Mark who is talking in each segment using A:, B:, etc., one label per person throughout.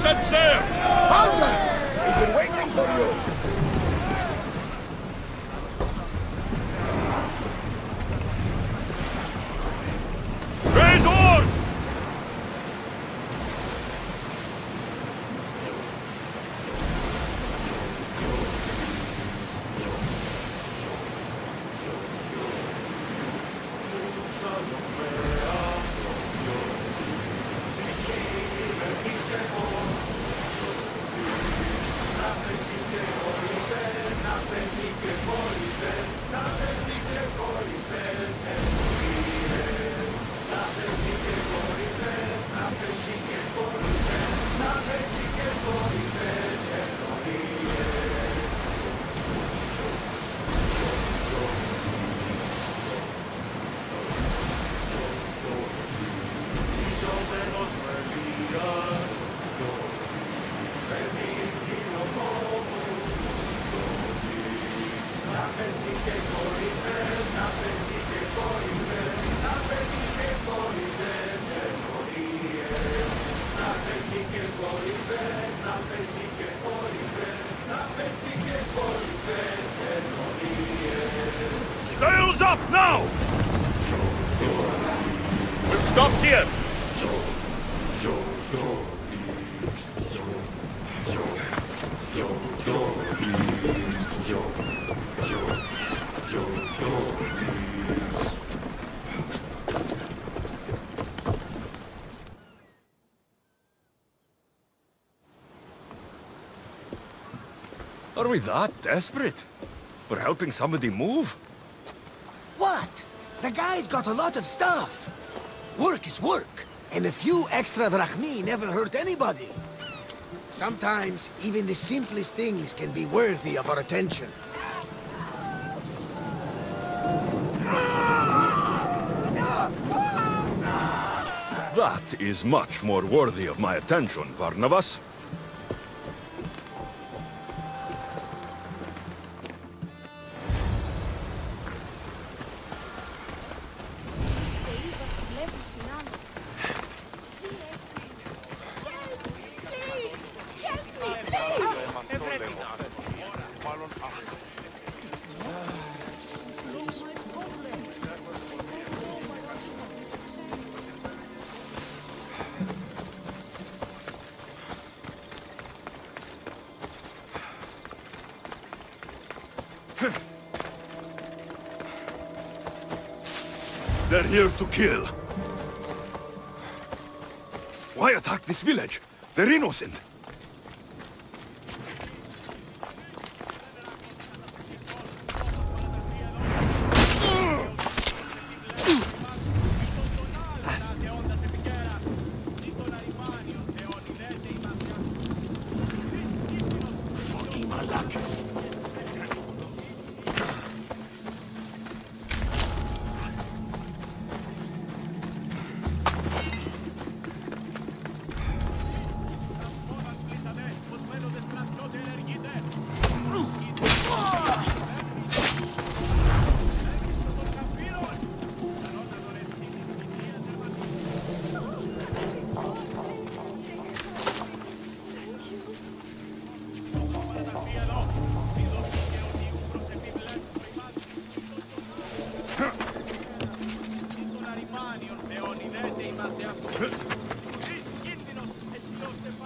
A: sail!
B: Hunter! We've been waiting for you!
A: Up now! We'll stop here. Are we that desperate? We're helping somebody move?
B: The guy's got a lot of stuff. Work is work, and a few extra drachmi never hurt anybody. Sometimes, even the simplest things can be worthy of our attention.
A: That is much more worthy of my attention, Barnabas. They're here to kill. Why attack this village? They're innocent.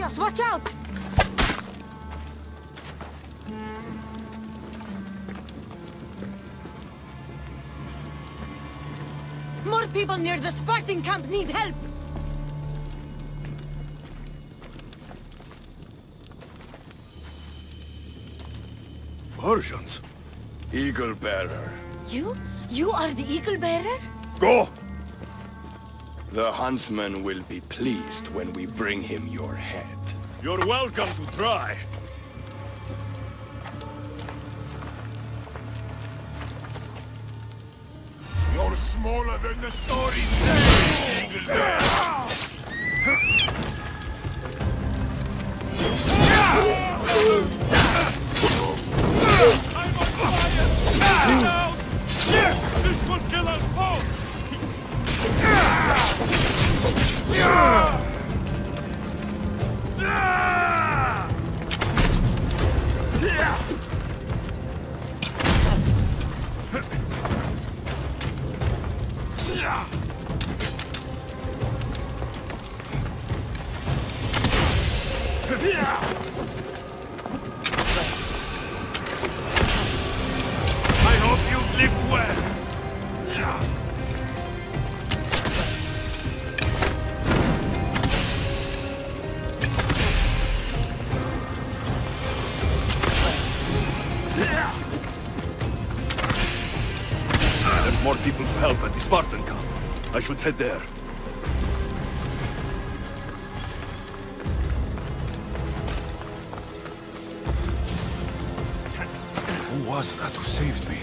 C: Watch out! More people near the Spartan camp need help!
A: Persians? Eagle bearer.
C: You? You are the Eagle Bearer?
A: Go!
D: The huntsman will be pleased when we bring him your head.
A: You're welcome to try.
D: You're smaller than the story says,
A: more people to help at the Spartan camp. I should head there.
E: was that who saved me?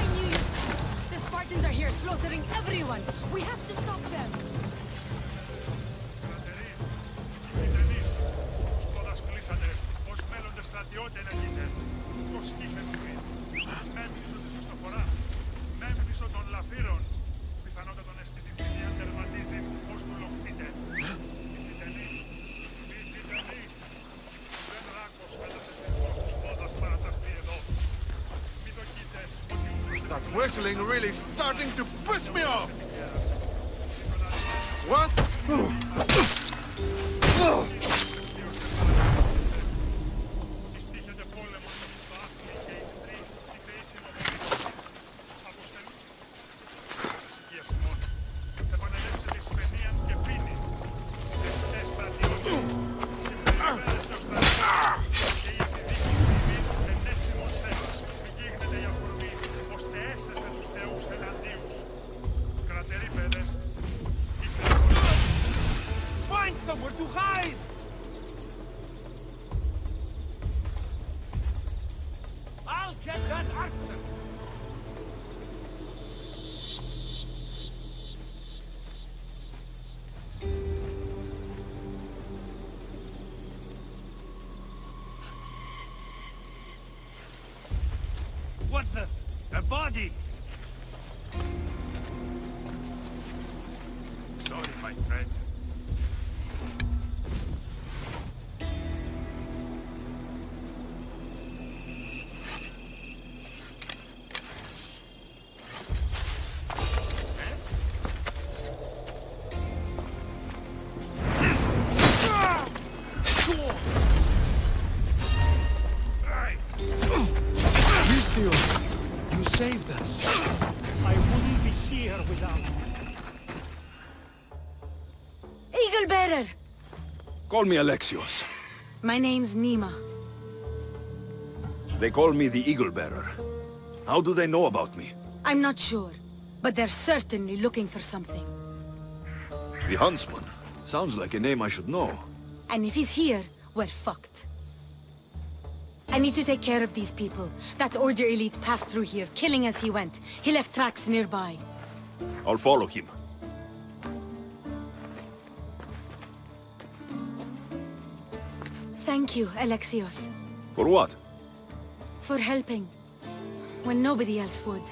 C: I knew you! The Spartans are here slaughtering everyone! We have to stop them!
F: Ιταλείς, το δασκλήσατε,
E: whistling really starting to piss me off! What?
F: A
E: saved us.
F: I wouldn't be here without you.
C: Eagle Bearer!
A: Call me Alexios.
C: My name's Nima.
A: They call me the Eagle Bearer. How do they know about me?
C: I'm not sure, but they're certainly looking for something.
A: The Huntsman. Sounds like a name I should know.
C: And if he's here, we're fucked. I need to take care of these people. That Order Elite passed through here, killing as he went. He left tracks nearby.
A: I'll follow him.
C: Thank you, Alexios,
A: For what?
C: for helping. When nobody else would.